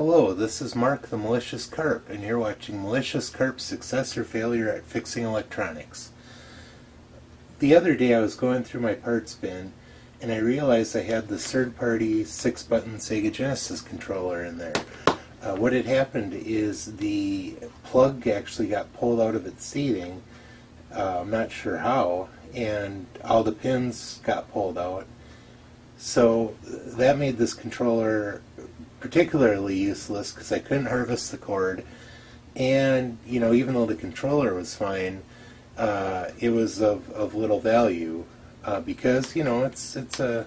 Hello, this is Mark the Malicious Carp, and you're watching Malicious Carp's Successor Failure at Fixing Electronics. The other day I was going through my parts bin, and I realized I had this third-party six-button Sega Genesis controller in there. Uh, what had happened is the plug actually got pulled out of its seating, uh, I'm not sure how, and all the pins got pulled out. So that made this controller particularly useless because I couldn't harvest the cord, and you know even though the controller was fine, uh, it was of, of little value uh, because you know it's it's a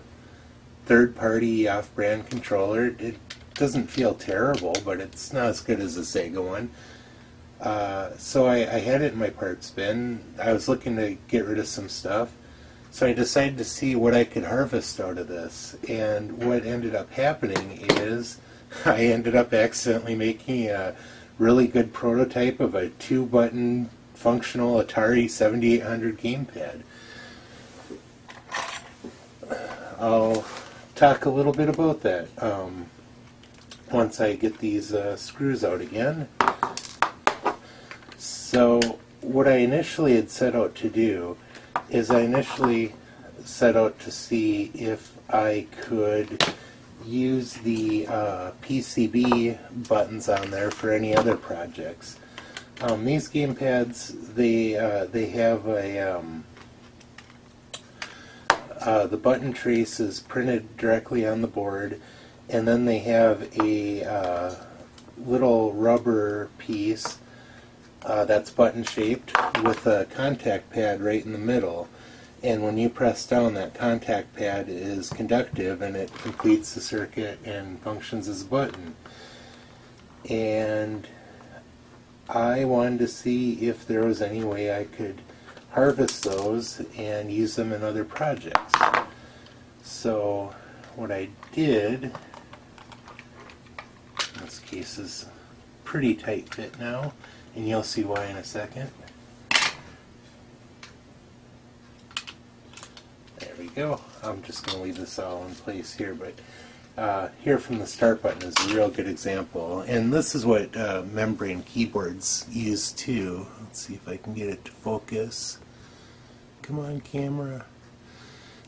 third-party off-brand controller. It doesn't feel terrible, but it's not as good as the Sega one. Uh, so I, I had it in my parts bin. I was looking to get rid of some stuff. So I decided to see what I could harvest out of this. And what ended up happening is I ended up accidentally making a really good prototype of a two button functional Atari 7800 gamepad. I'll talk a little bit about that um, once I get these uh, screws out again. So what I initially had set out to do is I initially set out to see if I could use the uh, PCB buttons on there for any other projects. Um, these gamepads, they uh, they have a um, uh, the button trace is printed directly on the board, and then they have a uh, little rubber piece uh, that's button shaped with a contact pad right in the middle. And when you press down, that contact pad is conductive and it completes the circuit and functions as a button. And I wanted to see if there was any way I could harvest those and use them in other projects. So what I did, this case is pretty tight fit now, and you'll see why in a second. There we go. I'm just going to leave this all in place here, but uh, here from the start button is a real good example. And this is what uh, membrane keyboards use too. Let's see if I can get it to focus. Come on camera.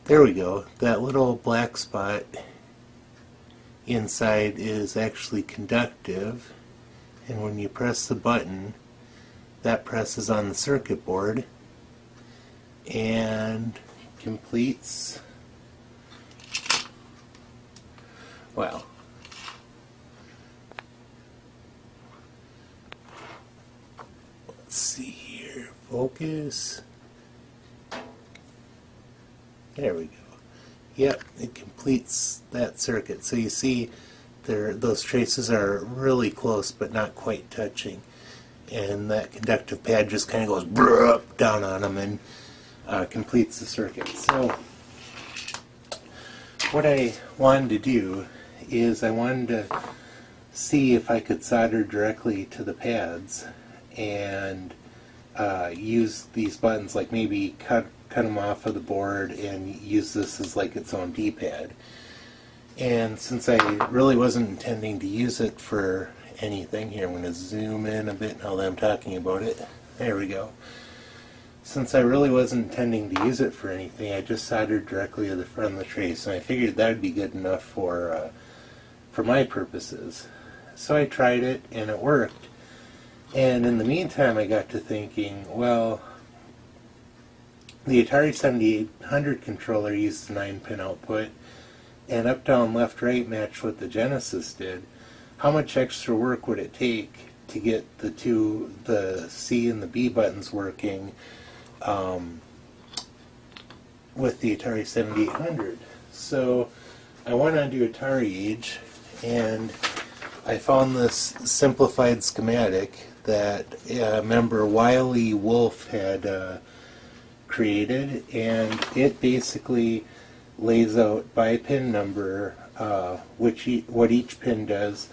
There we go. That little black spot inside is actually conductive and when you press the button that presses on the circuit board and completes. Well. Let's see here. Focus. There we go. Yep it completes that circuit. So you see there those traces are really close but not quite touching. And that conductive pad just kind of goes down on them and uh, completes the circuit. So what I wanted to do is I wanted to see if I could solder directly to the pads and uh, use these buttons like maybe cut cut them off of the board and use this as like its own D-pad. And since I really wasn't intending to use it for anything, here I'm going to zoom in a bit now that I'm talking about it. There we go. Since I really wasn't intending to use it for anything, I just soldered directly to the front of the trace, and I figured that would be good enough for uh, for my purposes. So I tried it, and it worked. And in the meantime, I got to thinking, well, the Atari 7800 controller used a 9-pin output, and up, down, left, right matched what the Genesis did. How much extra work would it take to get the two, the C and the B buttons working um, with the Atari 7800. So I went onto Atari Age and I found this simplified schematic that a member Wiley Wolf had uh, created, and it basically lays out by pin number uh, which e what each pin does,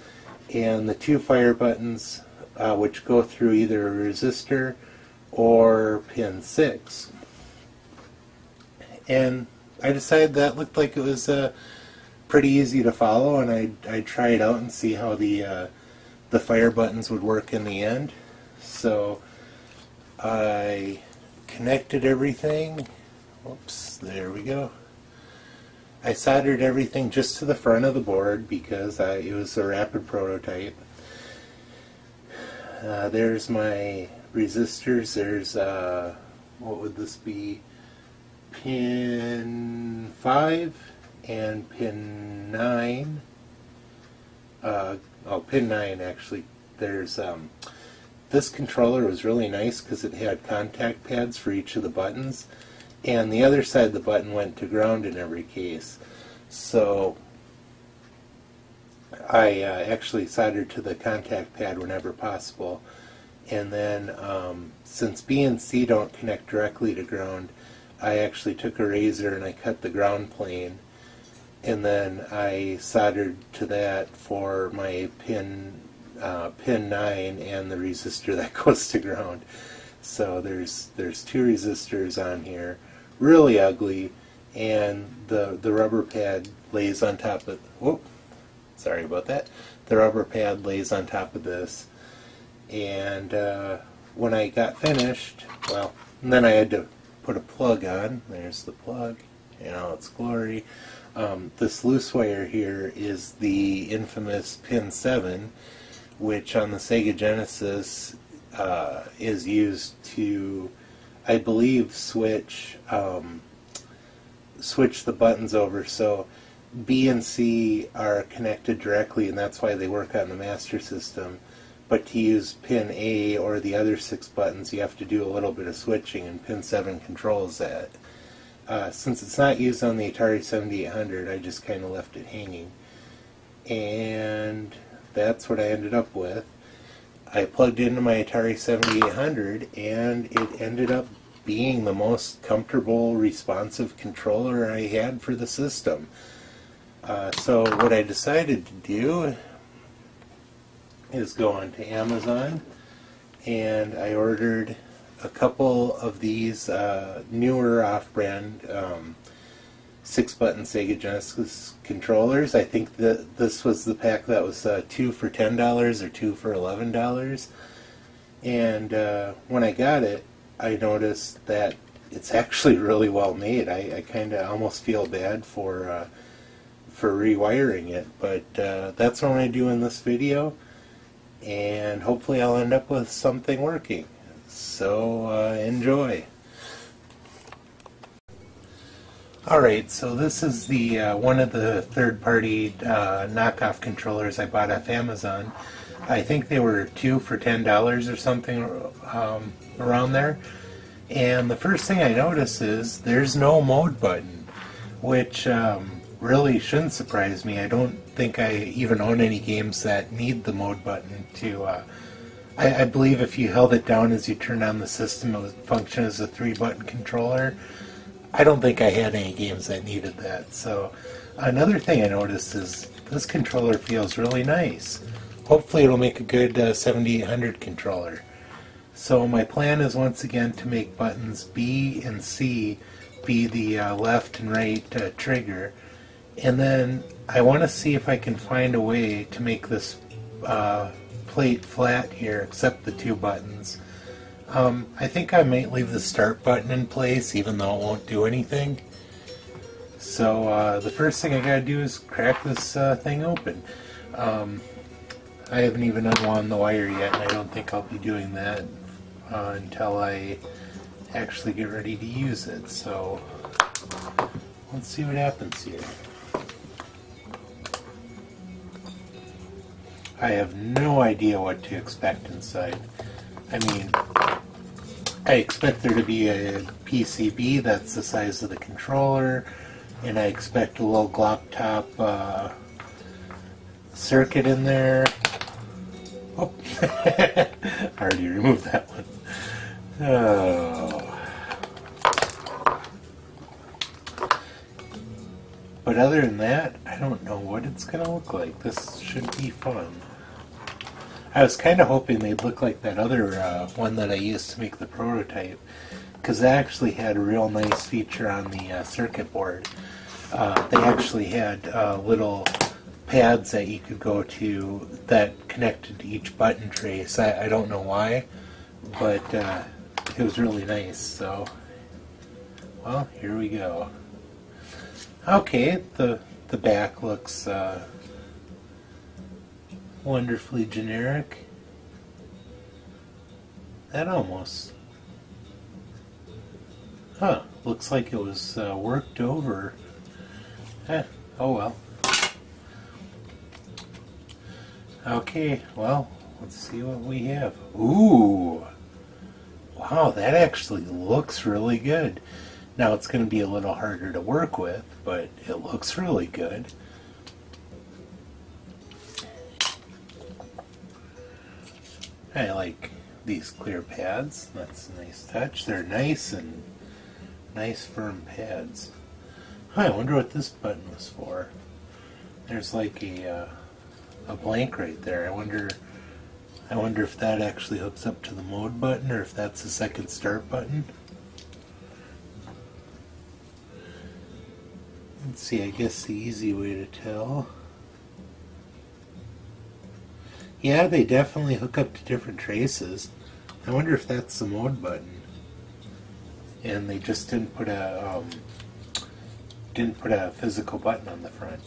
and the two fire buttons uh, which go through either a resistor or pin 6. And I decided that looked like it was a pretty easy to follow, and I I try it out and see how the uh, the fire buttons would work in the end. So I connected everything. Oops, there we go. I soldered everything just to the front of the board because I, it was a rapid prototype. Uh, there's my resistors. There's, uh, what would this be? Pin 5 and pin 9. Uh, oh, pin 9 actually. There's, um, this controller was really nice because it had contact pads for each of the buttons and the other side of the button went to ground in every case. So I uh, actually soldered to the contact pad whenever possible. And then um, since B and C don't connect directly to ground, I actually took a razor and I cut the ground plane. And then I soldered to that for my pin uh, pin 9 and the resistor that goes to ground. So there's there's two resistors on here really ugly, and the the rubber pad lays on top of. Whoop, sorry about that. The rubber pad lays on top of this, and uh, when I got finished, well, then I had to put a plug on. There's the plug in all its glory. Um, this loose wire here is the infamous pin 7, which on the Sega Genesis uh, is used to I believe, switch um, switch the buttons over. So B and C are connected directly, and that's why they work on the master system. But to use pin A or the other six buttons, you have to do a little bit of switching, and pin 7 controls that. Uh, since it's not used on the Atari 7800, I just kind of left it hanging. And that's what I ended up with. I plugged into my Atari 7800 and it ended up being the most comfortable responsive controller I had for the system. Uh, so what I decided to do is go on to Amazon and I ordered a couple of these uh, newer off-brand um, six-button Sega Genesis controllers. I think that this was the pack that was uh, two for ten dollars or two for eleven dollars. And uh, when I got it, I noticed that it's actually really well made. I, I kind of almost feel bad for uh, for rewiring it, but uh, that's what I'm going to do in this video, and hopefully I'll end up with something working. So uh, enjoy. Alright, so this is the uh, one of the third-party uh, knockoff controllers I bought off Amazon. I think they were two for ten dollars or something um, around there. And the first thing I notice is there's no mode button, which um, really shouldn't surprise me. I don't think I even own any games that need the mode button to. Uh, I, I believe if you held it down as you turned on the system, it would function as a three-button controller. I don't think I had any games that needed that. So another thing I noticed is this controller feels really nice. Hopefully it'll make a good uh, 7800 controller. So my plan is once again to make buttons B and C be the uh, left and right uh, trigger. And then I want to see if I can find a way to make this uh, plate flat here except the two buttons. Um, I think I might leave the start button in place even though it won't do anything. So uh, the first thing I gotta do is crack this uh, thing open. Um, I haven't even unwound the wire yet and I don't think I'll be doing that uh, until I actually get ready to use it. So let's see what happens here. I have no idea what to expect inside. I mean, I expect there to be a PCB that's the size of the controller, and I expect a little glob top uh, circuit in there. Oh, I already removed that one. Oh. But other than that, I don't know what it's going to look like. This should be fun. I was kind of hoping they'd look like that other uh, one that I used to make the prototype, because that actually had a real nice feature on the uh, circuit board. uh, they actually had uh, little pads that you could go to that connected to each button trace. I, I don't know why, but uh, it was really nice. So, well, here we go. Okay, the the back looks uh, wonderfully generic. That almost, huh? Looks like it was uh, worked over. Eh, oh well. Okay, well, let's see what we have. Ooh! Wow, that actually looks really good. Now it's going to be a little harder to work with, but it looks really good. I like these clear pads. That's a nice touch. They're nice and nice firm pads. I wonder what this button was for. There's like a uh, a blank right there. I wonder I wonder if that actually hooks up to the mode button or if that's the second start button. Let's see, I guess the easy way to tell. Yeah, they definitely hook up to different traces. I wonder if that's the mode button. And they just didn't put a um, didn't put a physical button on the front.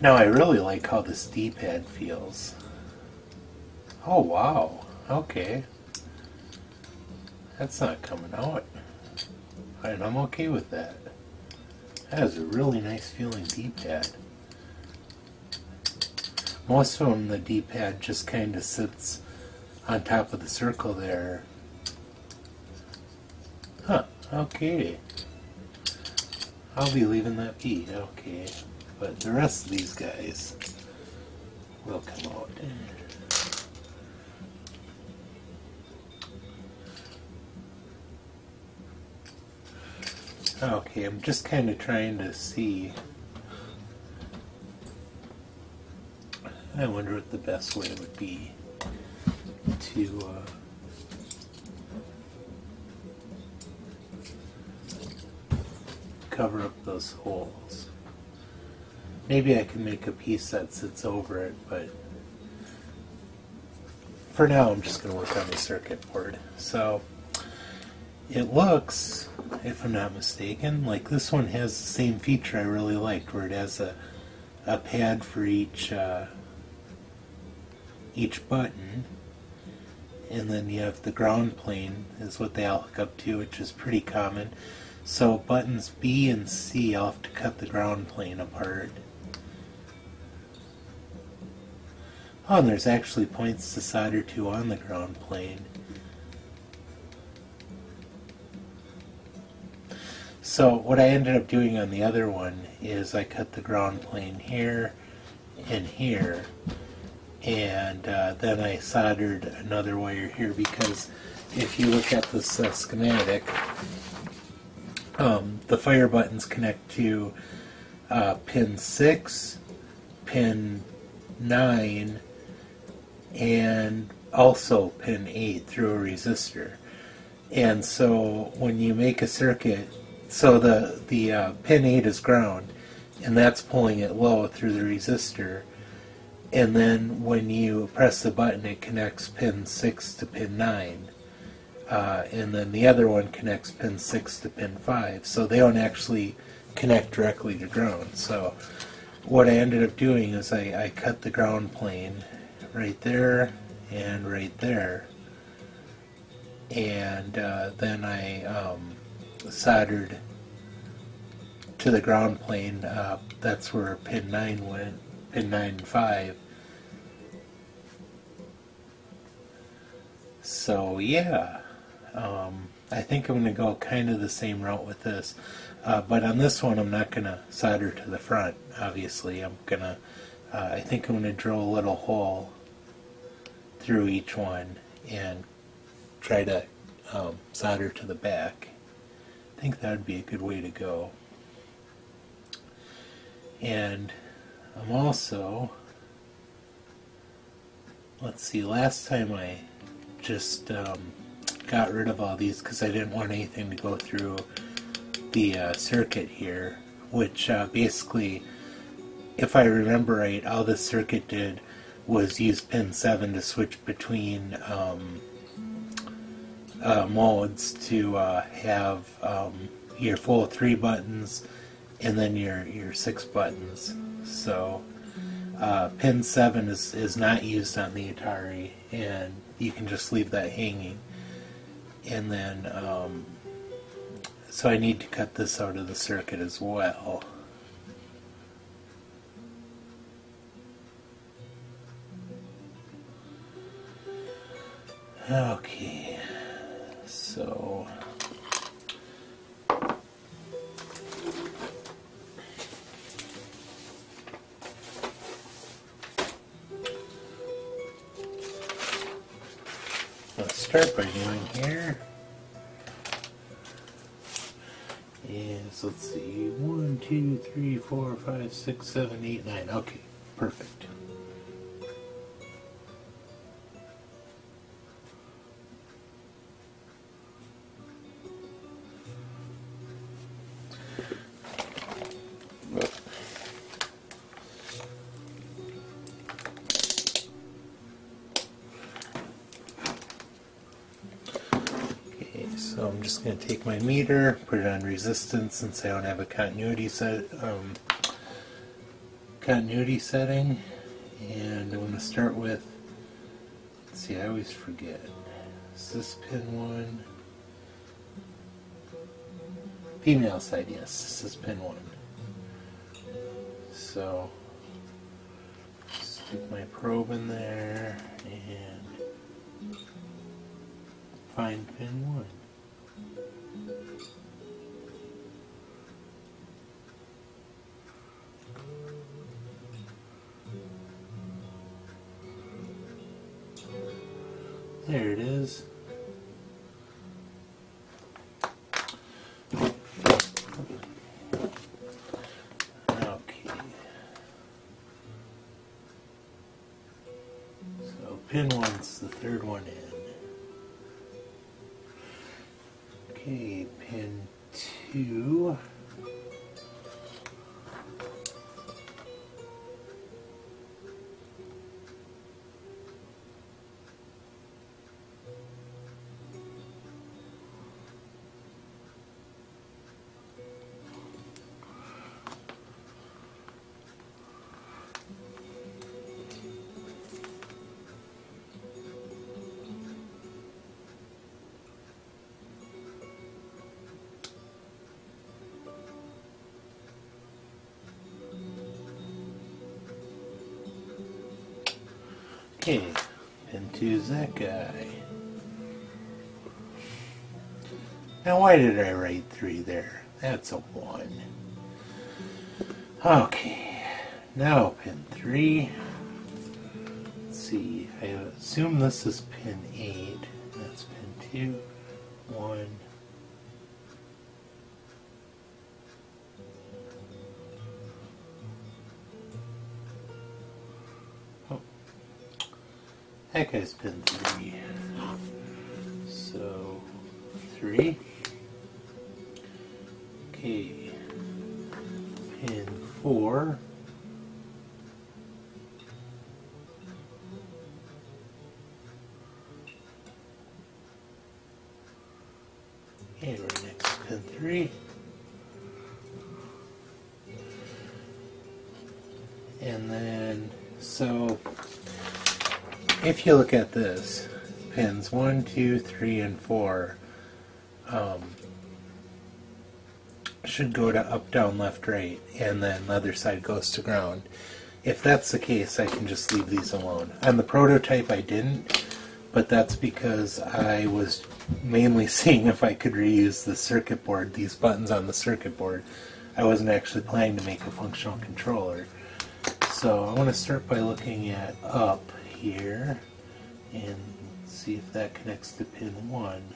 Now I really like how this D-pad feels. Oh wow, okay. That's not coming out. And I'm okay with that. That is a really nice feeling D-pad. Most of them, the D-pad just kind of sits on top of the circle there. Huh, okay. I'll be leaving that be, okay. But the rest of these guys will come out. Okay, I'm just kind of trying to see. I wonder what the best way would be to uh, cover up those holes. Maybe I can make a piece that sits over it, but for now I'm just going to work on the circuit board. So it looks, if I'm not mistaken, like this one has the same feature I really liked, where it has a, a pad for each uh, each button, and then you have the ground plane is what they all hook up to, which is pretty common. So buttons B and C, I'll have to cut the ground plane apart. Oh, and there's actually points to solder to on the ground plane. So what I ended up doing on the other one is I cut the ground plane here and here and uh, then I soldered another wire here because if you look at this uh, schematic um, the fire buttons connect to uh, pin 6, pin 9, and also pin 8 through a resistor. And so when you make a circuit, so the, the uh, pin 8 is ground, and that's pulling it low through the resistor. And then when you press the button, it connects pin 6 to pin 9. Uh, and then the other one connects pin 6 to pin 5. So they don't actually connect directly to ground. So what I ended up doing is I, I cut the ground plane right there and right there. And uh, then I um, soldered to the ground plane. Uh, that's where pin 9 went, pin 9 and 5. So yeah, um, I think I'm going to go kind of the same route with this. Uh, but on this one, I'm not going to solder to the front, obviously. I'm going to, uh, I think I'm going to drill a little hole through each one and try to um, solder to the back. I think that would be a good way to go. And I'm also, let's see, last time I just um, got rid of all these because I didn't want anything to go through the uh, circuit here, which uh, basically, if I remember right, all the circuit did was use pin 7 to switch between um, uh, modes to uh, have um, your full three buttons and then your, your six buttons. So uh, pin 7 is, is not used on the Atari and you can just leave that hanging. And then, um, so I need to cut this out of the circuit as well. Okay, so start by doing here is let's see one, two, three, four, five, six, seven, eight, nine. Okay, perfect. Take my meter, put it on resistance since I don't have a continuity set um, continuity setting, and I'm going to start with. see, I always forget. Is this pin one? Female side, yes. This is pin one. So stick my probe in there and find pin one. There it is. Okay. So pin one's the third one in. Okay, pin two. Okay, pin two's that guy. Now why did I write three there? That's a one. Okay, now pin three. Let's see, I assume this is pin eight. That's pin two, one. That guy's pin three. So, three. If you look at this, pins one, two, three, and four um, should go to up, down, left, right, and then the other side goes to ground. If that's the case, I can just leave these alone. On the prototype, I didn't, but that's because I was mainly seeing if I could reuse the circuit board, these buttons on the circuit board. I wasn't actually planning to make a functional controller. So I want to start by looking at up here and see if that connects to pin 1.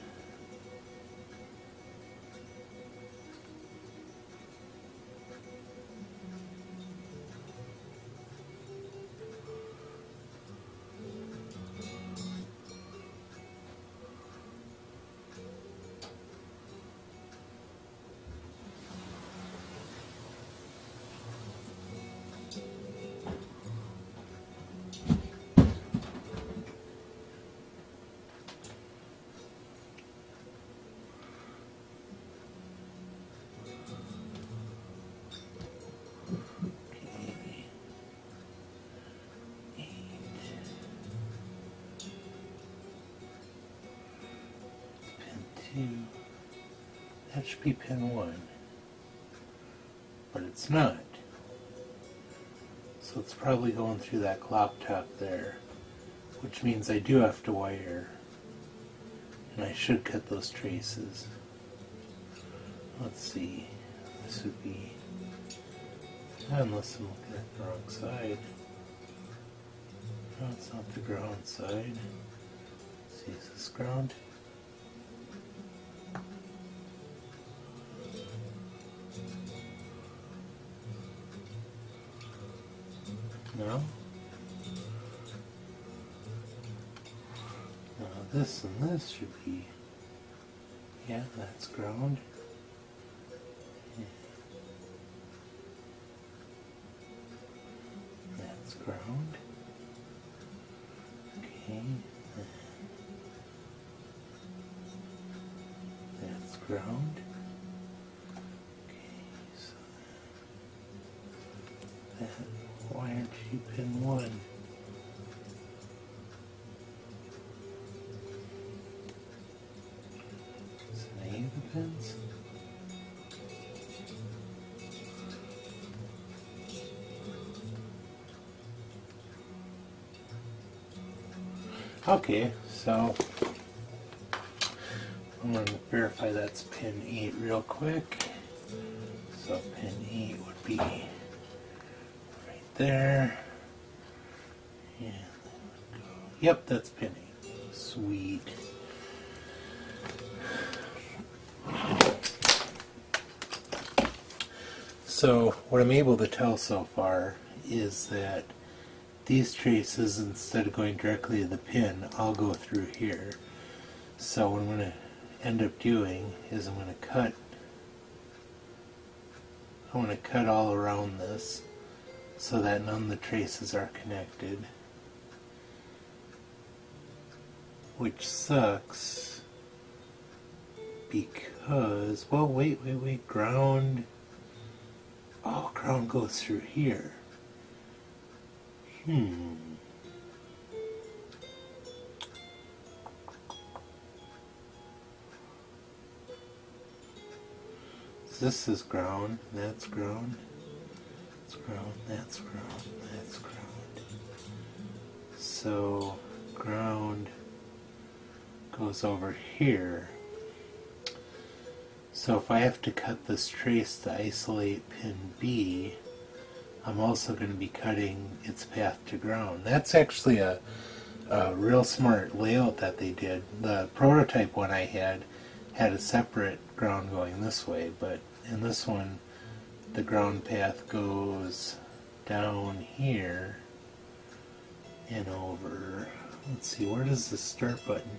Be pin 1. But it's not. So it's probably going through that clock top there. Which means I do have to wire. And I should cut those traces. Let's see. This would be... Unless I'm looking at the wrong side. No, it's not the ground side. Let's see, is this ground? Should be, yeah, that's ground. That's ground. Okay. That's ground. Okay, so I'm going to verify that's pin 8 real quick. So pin 8 would be right there. Yeah. Yep, that's pin 8. Sweet. So what I'm able to tell so far is that these traces, instead of going directly to the pin, I'll go through here. So what I'm going to end up doing is I'm going to cut I want to cut all around this so that none of the traces are connected. Which sucks because, well, wait, wait, wait, ground. Oh, ground goes through here. Hmm. This is ground, that's ground, that's ground, that's ground, that's ground. So, ground goes over here. So if I have to cut this trace to isolate pin B, I'm also going to be cutting its path to ground. That's actually a, a real smart layout that they did. The prototype one I had had a separate ground going this way, but in this one the ground path goes down here and over. Let's see, where does the start button?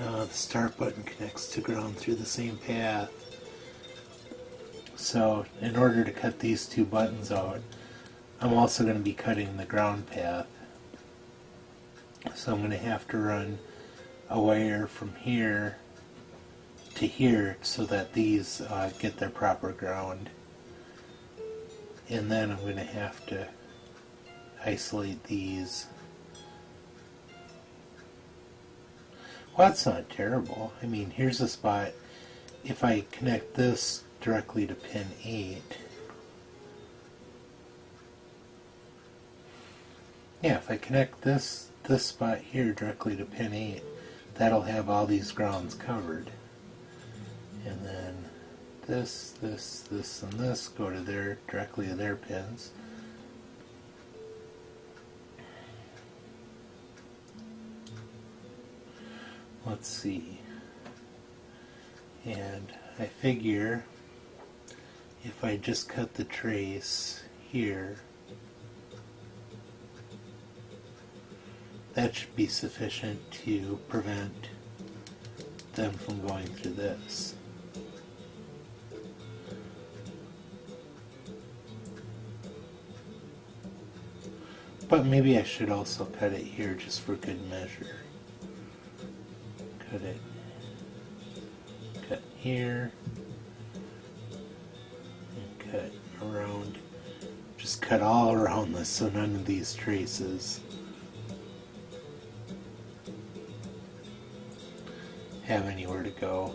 Uh, the start button connects to ground through the same path. So in order to cut these two buttons out, I'm also going to be cutting the ground path. So I'm going to have to run a wire from here to here so that these uh, get their proper ground. And then I'm going to have to isolate these. Well, that's not terrible. I mean, here's a spot. If I connect this directly to pin 8, yeah, if I connect this this spot here directly to pin 8, that'll have all these grounds covered. And then this, this, this, and this go to their directly to their pins. Let's see. And I figure if I just cut the trace here, that should be sufficient to prevent them from going through this. But maybe I should also cut it here just for good measure. Cut it. Cut here. cut all around this so none of these traces have anywhere to go.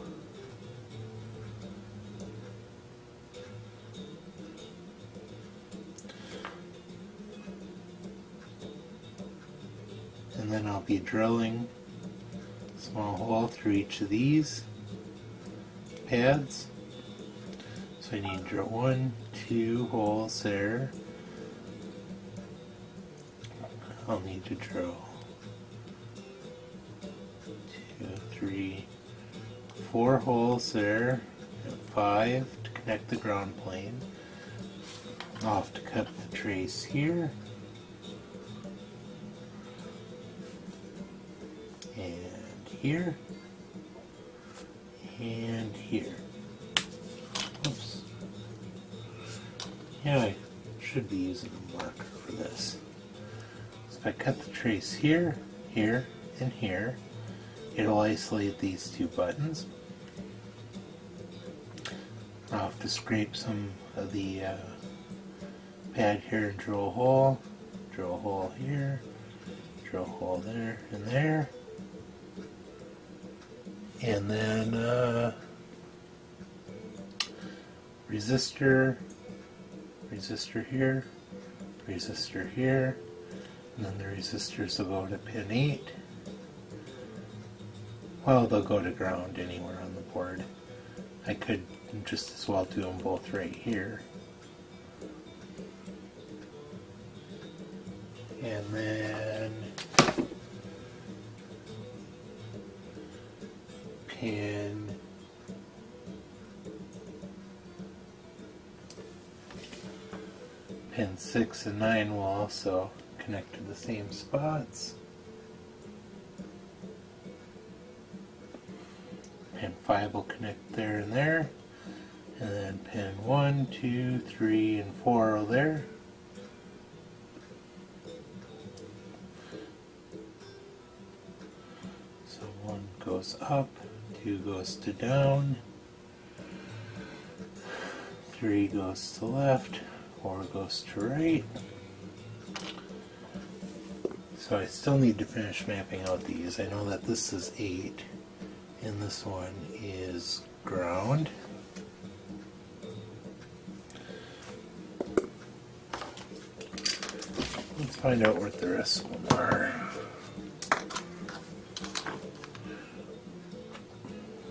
And then I'll be drilling a small hole through each of these pads. So I need to drill one, two holes there. I'll need to drill two, three, four holes there, and five to connect the ground plane. I'll have to cut the trace here. And here. And here. Oops. Yeah, I should be using a marker for this. If I cut the trace here, here, and here, it'll isolate these two buttons. I'll have to scrape some of the uh, pad here and drill a hole, drill a hole here, drill a hole there and there, and then uh, resistor, resistor here, resistor here, and then the resistors will go to pin 8. Well, they'll go to ground anywhere on the board. I could just as well do them both right here. And then pin pin 6 and 9 will also connect to the same spots. Pin 5 will connect there and there. And then pin 1, 2, 3, and 4 are there. So 1 goes up, 2 goes to down, 3 goes to left, 4 goes to right. So I still need to finish mapping out these. I know that this is 8 and this one is ground. Let's find out what the rest of them are.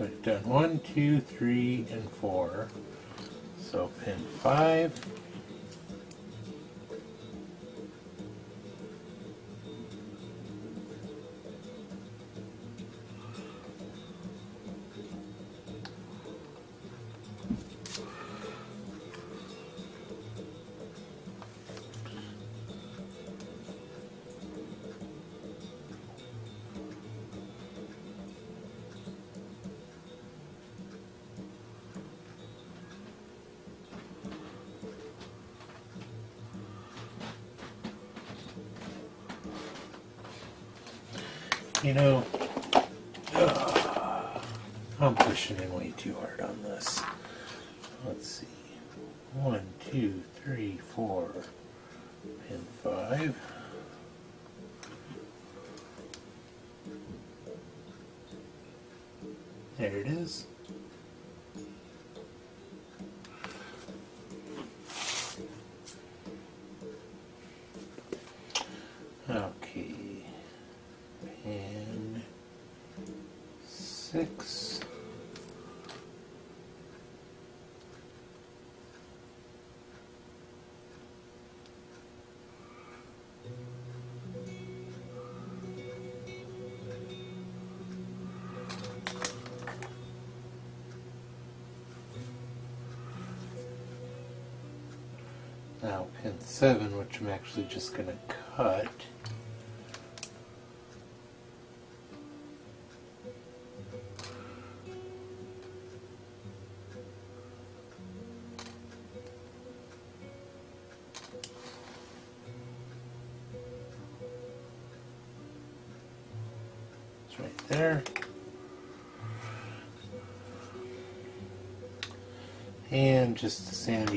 I've done 1, 2, 3, and 4. So pin 5. Six. Now pin 7, which I'm actually just going to cut.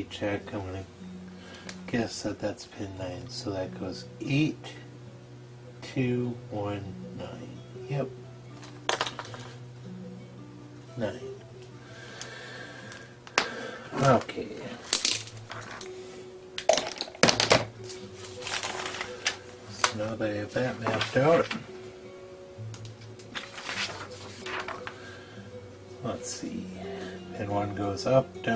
check. I'm going to guess that that's pin 9. So that goes 8, 2, 1, 9. Yep. 9. Okay. So now that I have that mapped out, let's see. Pin 1 goes up, down.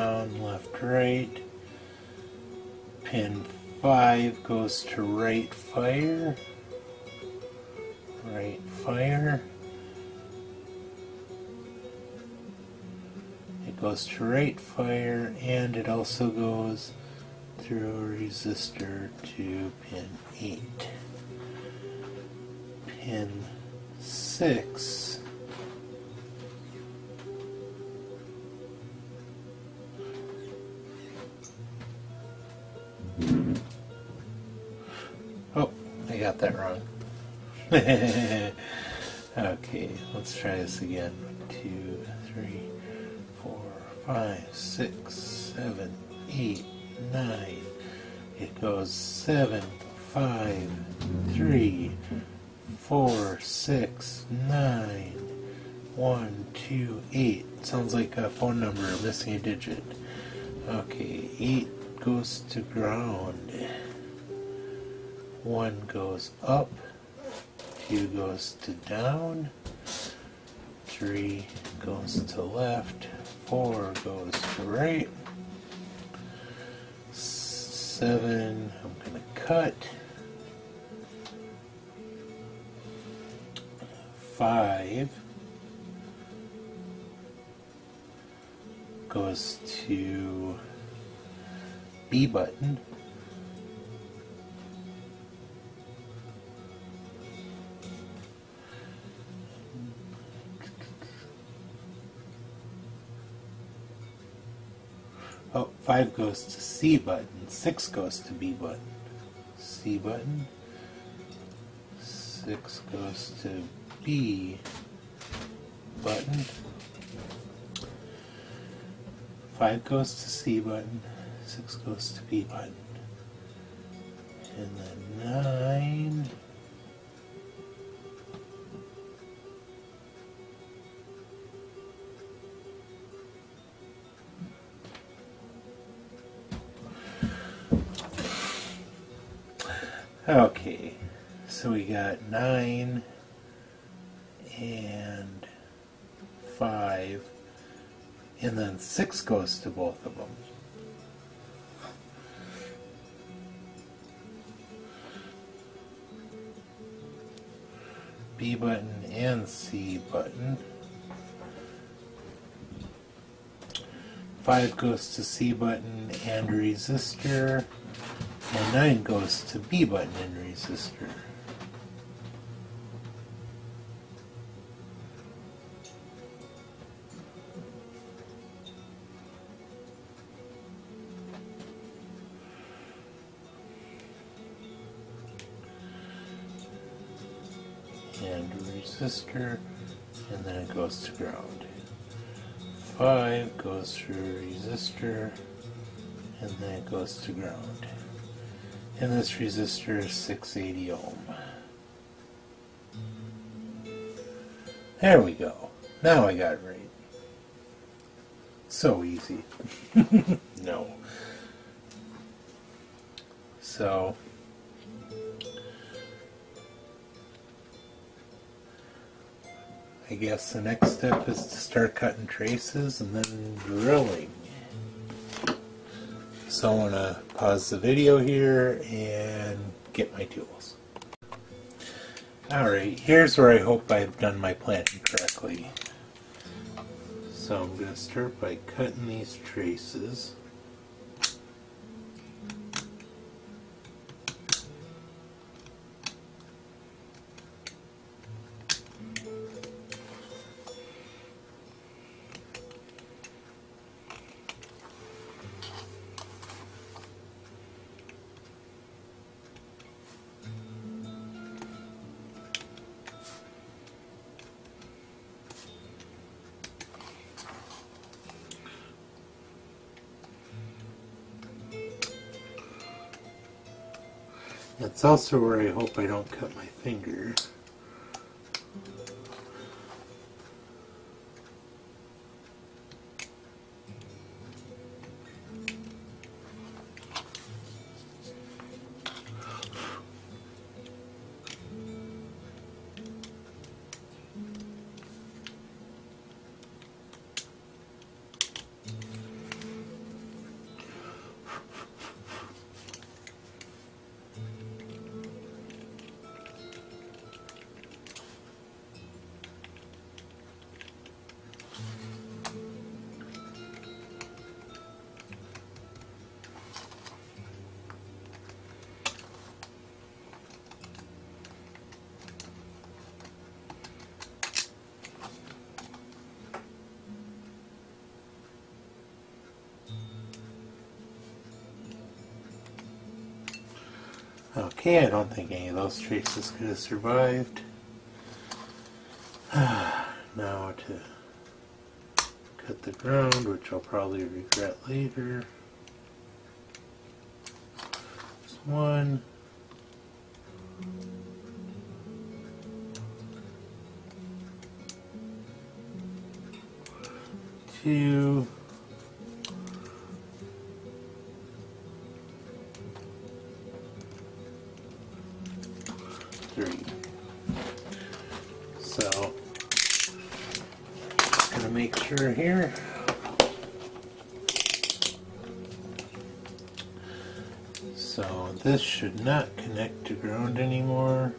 5 goes to right fire. Right fire. It goes to right fire and it also goes through a resistor to pin 8. Pin 6 got that wrong. okay, let's try this again. Two, three, four, five, six, seven, eight, nine. It goes seven, five, three, four, six, nine, one, two, eight. Sounds like a phone number missing a digit. Okay, eight goes to ground. One goes up, two goes to down, three goes to left, four goes to right, seven, I'm going to cut, five goes to B button. 5 goes to C button, 6 goes to B button. C button, 6 goes to B button, 5 goes to C button, 6 goes to B button. And then 9. Okay, so we got 9 and 5, and then 6 goes to both of them. B button and C button. 5 goes to C button and resistor, and 9 goes to B button and resistor. and resistor, and then it goes to ground. 5 goes through resistor, and then it goes to ground. And this resistor is 680 ohm. There we go. Now I got it right. So easy. no. So, I guess the next step is to start cutting traces and then drilling. So I want to pause the video here and get my tools. Alright, here's where I hope I've done my planting correctly. So I'm going to start by cutting these traces. That's also where I hope I don't cut my finger. Okay, I don't think any of those traces could have survived. now to cut the ground, which I'll probably regret later. This one. Three. So, just gonna make sure here. So this should not connect to ground anymore.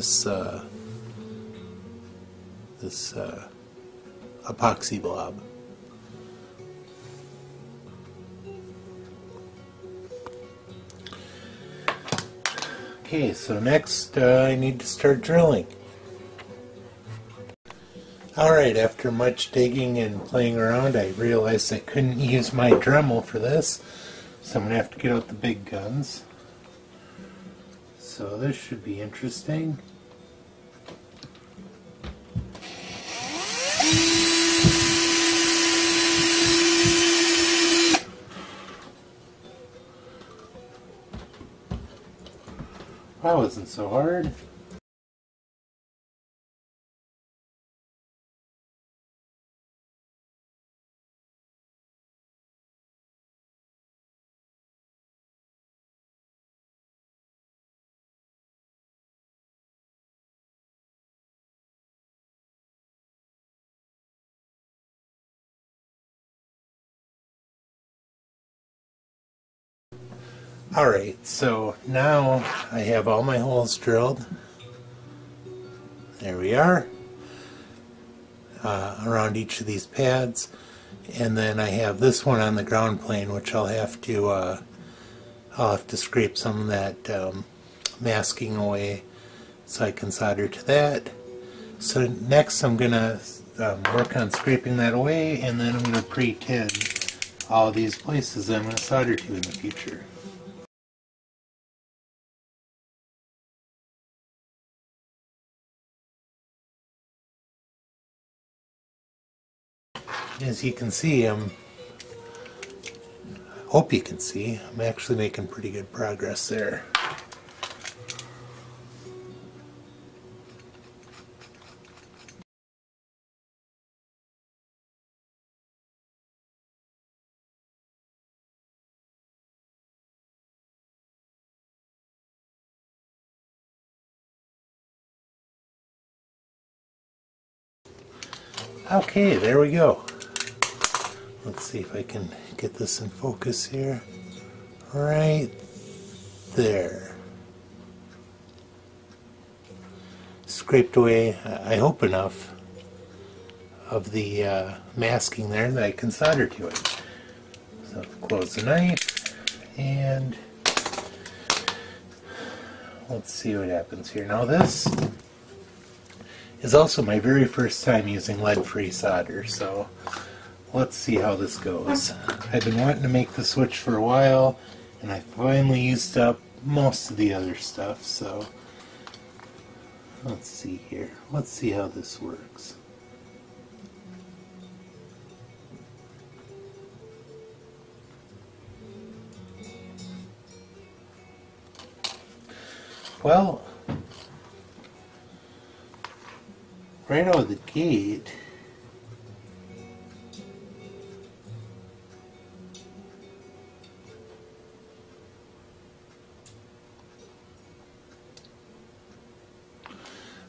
This uh, this uh, epoxy blob. Okay, so next uh, I need to start drilling. Alright, after much digging and playing around, I realized I couldn't use my Dremel for this, so I'm going to have to get out the big guns. So this should be interesting. That wasn't so hard. Alright, so now I have all my holes drilled. There we are. Uh, around each of these pads. And then I have this one on the ground plane, which I'll have to uh, I'll have to scrape some of that um, masking away so I can solder to that. So next I'm going to um, work on scraping that away and then I'm going to pre-tin all these places I'm going to solder to in the future. As you can see, I'm hope you can see, I'm actually making pretty good progress there. Okay, there we go. Let's see if I can get this in focus here. Right there. Scraped away, I hope enough, of the uh, masking there that I can solder to it. So close the knife and let's see what happens here. Now this is also my very first time using lead-free solder, so let's see how this goes. I've been wanting to make the switch for a while, and I finally used up most of the other stuff, so let's see here. Let's see how this works. Well, right out of the gate,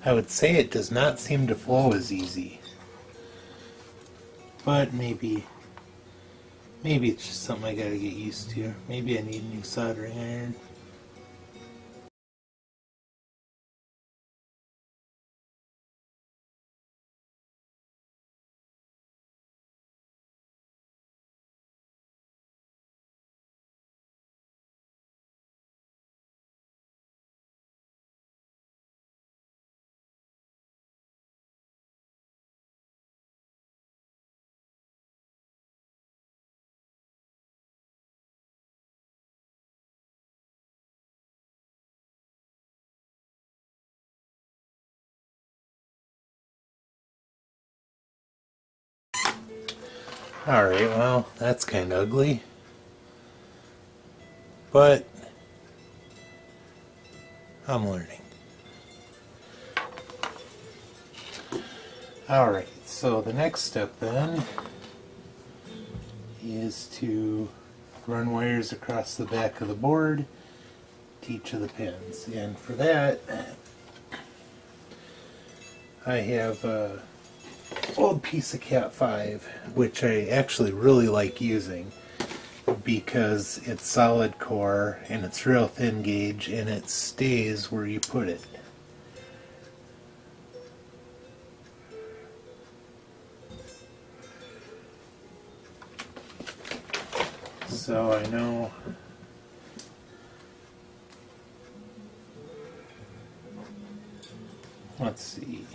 I would say it does not seem to flow as easy. But maybe, maybe it's just something I gotta get used to. Maybe I need a new soldering iron. Alright, well, that's kind of ugly. But, I'm learning. Alright, so the next step then is to run wires across the back of the board to each of the pins. And for that, I have a old piece of Cat 5, which I actually really like using because it's solid core and it's real thin gauge and it stays where you put it. So I know let's see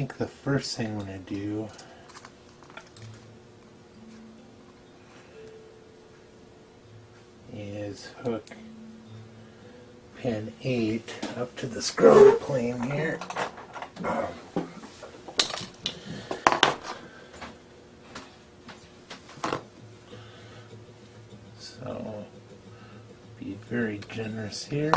think the first thing I'm going to do is hook pin 8 up to the scroll plane here. So, be very generous here.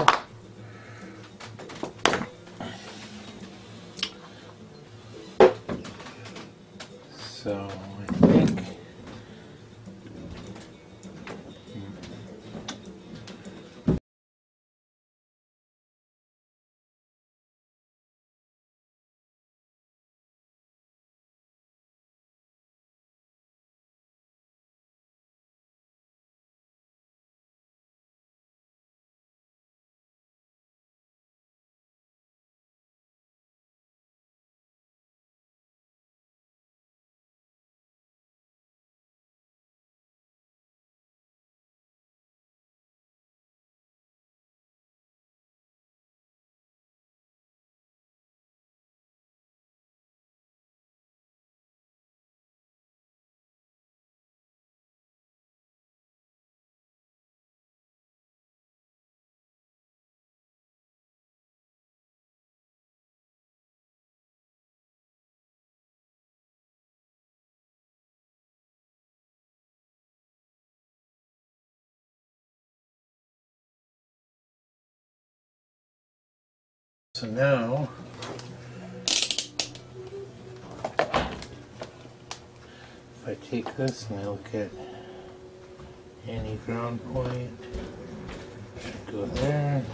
So now, if I take this and I look at any ground point, go there,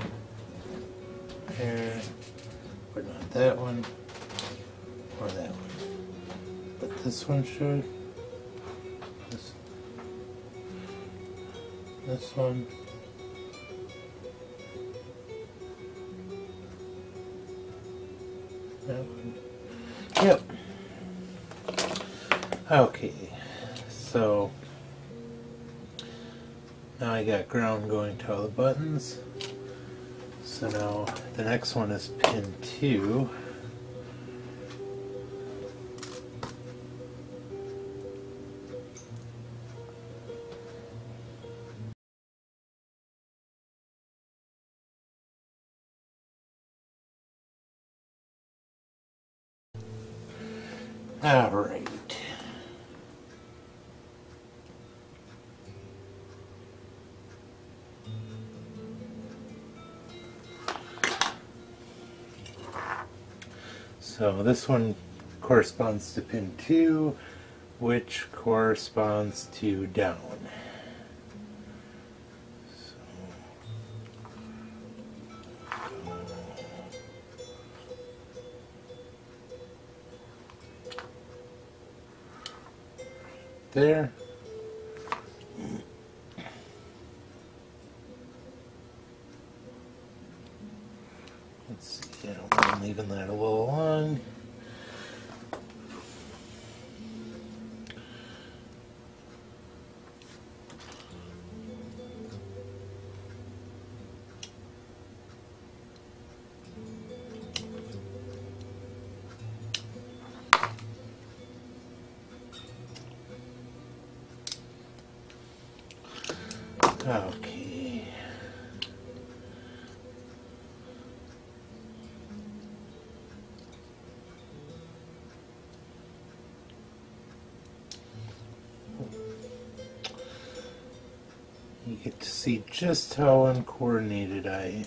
there, but not that one, or that one. But this one should. This, this one. Okay, so now I got ground going to all the buttons. So now the next one is pin 2. All So this one corresponds to pin 2, which corresponds to down. there. See just how uncoordinated I am.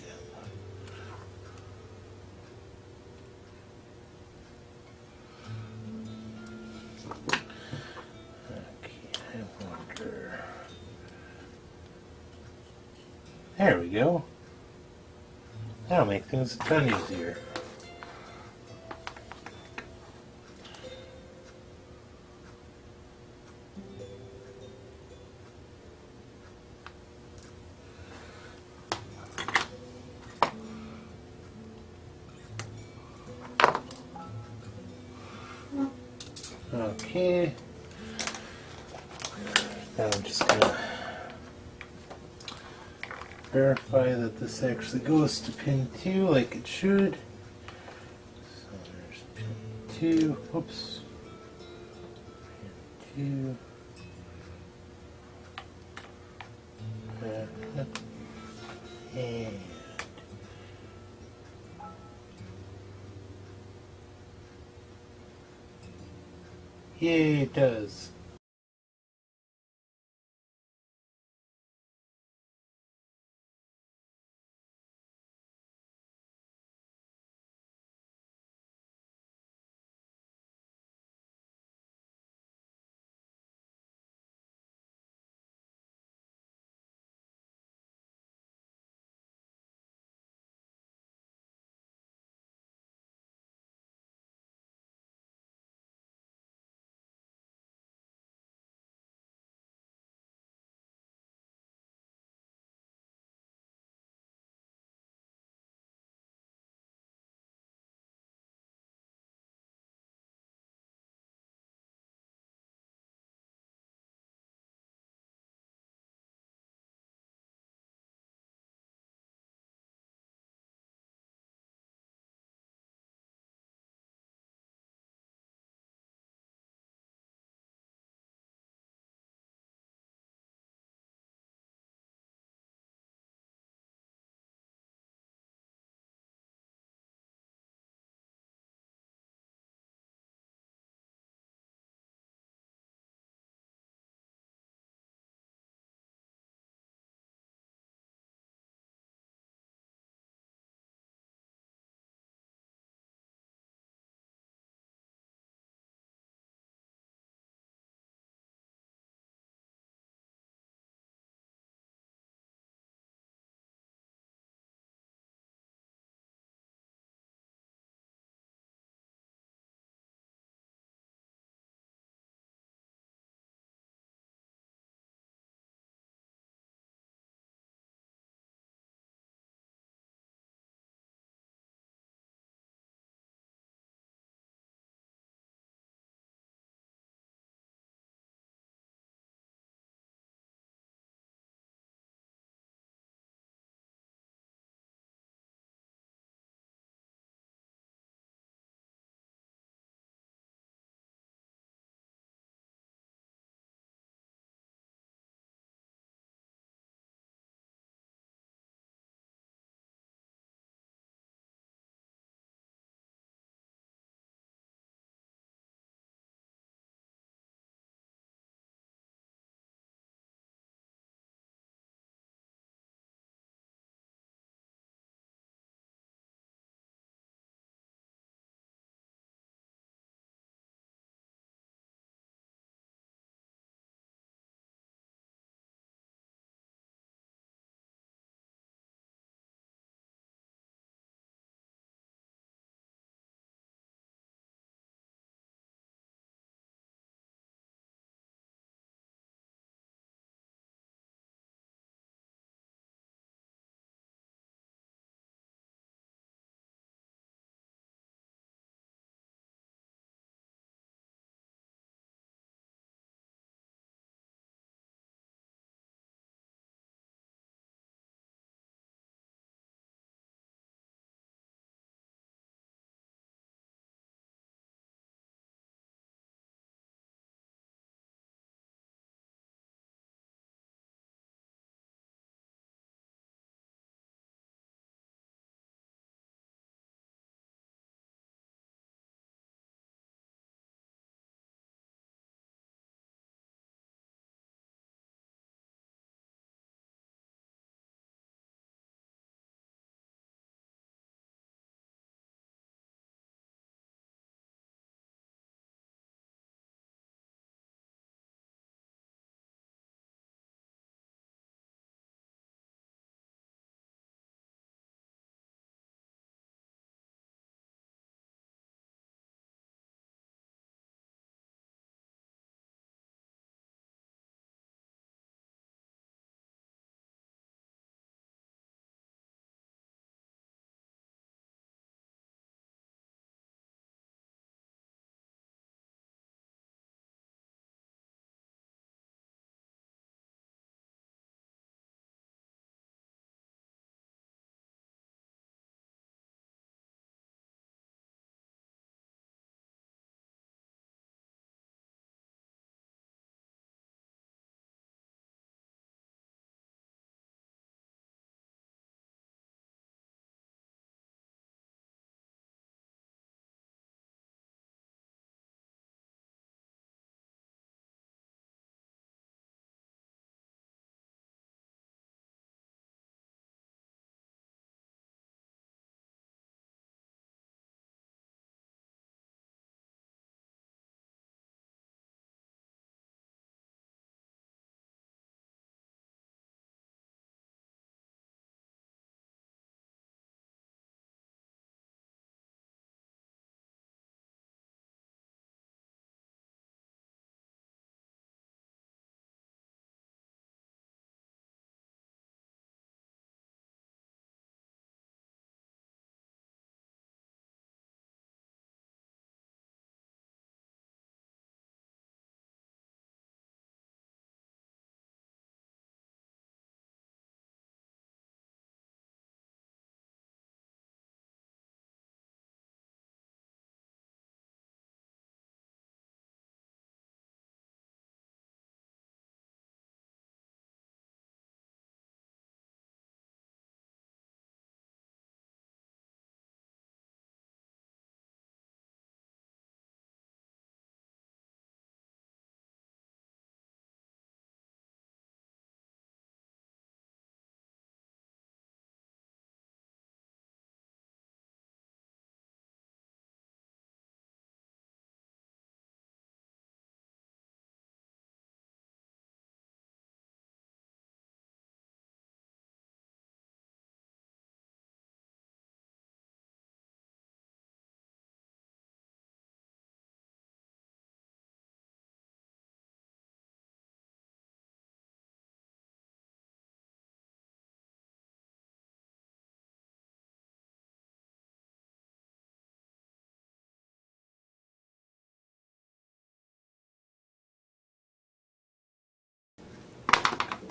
There we go. That'll make things a ton easier. This actually goes to pin 2 like it should. So there's pin 2. Whoops. Pin 2. Uh, and Yay, it does.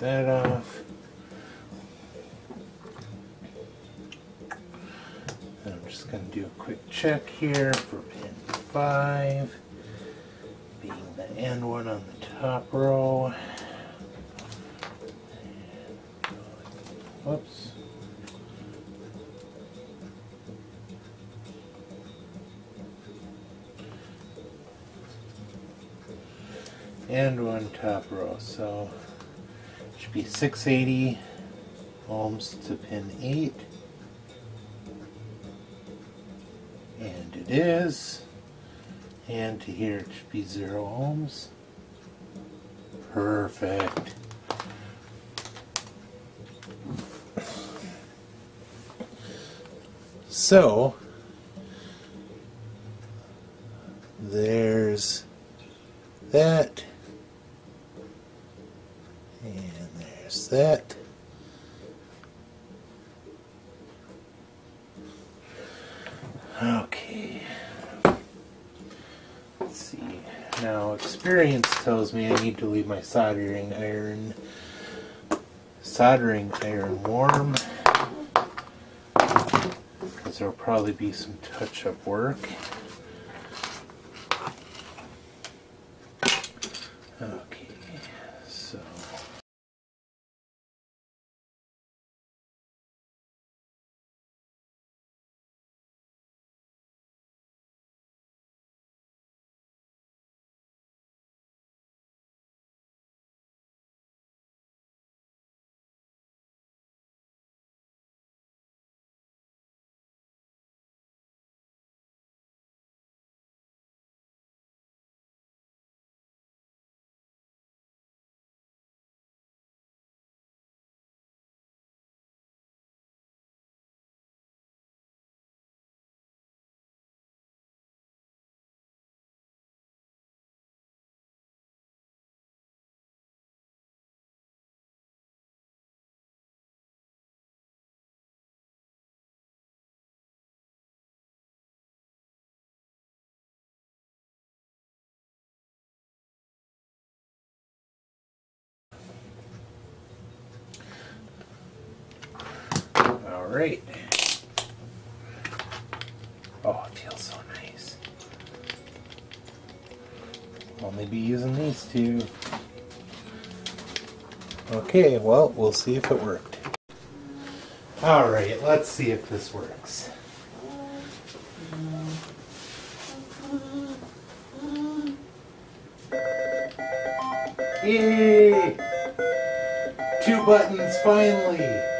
That off. And I'm just going to do a quick check here for pin 5, being the end one on the top row. Whoops. And one top row. So be 680 ohms to pin 8. And it is. And to here it should be 0 ohms. Perfect. So, there's that, and that. Okay. Let's see. Now, experience tells me I need to leave my soldering iron soldering iron warm because there'll probably be some touch-up work. Okay, right. Oh, it feels so nice. Only be using these two. Okay, well, we'll see if it worked. All right, let's see if this works. Yay! Two buttons finally!